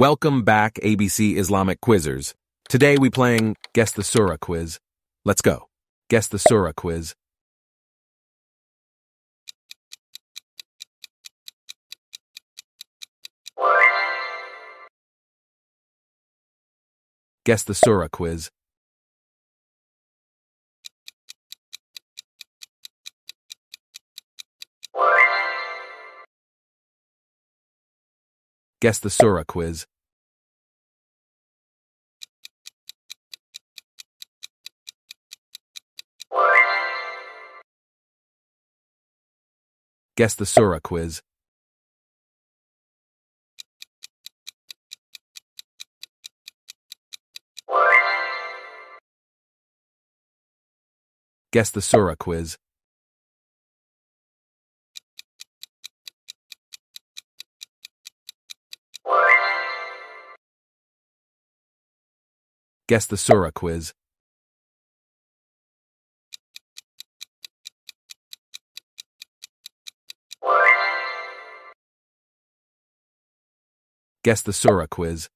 Welcome back, ABC Islamic Quizzers. Today we playing Guess the Surah quiz. Let's go. Guess the Surah quiz. Guess the Surah quiz. Guess the Surah quiz. Guess the Surah quiz. Guess the Surah quiz. Guess the Surah quiz. Guess the Surah quiz.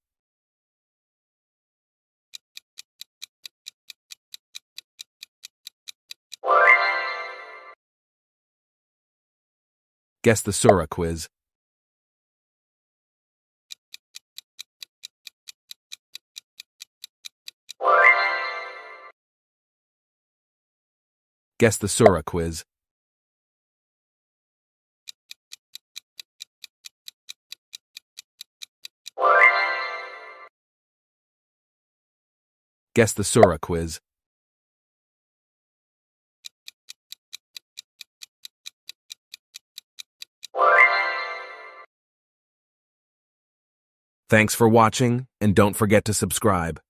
Guess the Surah quiz. Guess the Surah quiz. Guess the Surah quiz. Thanks for watching, and don't forget to subscribe.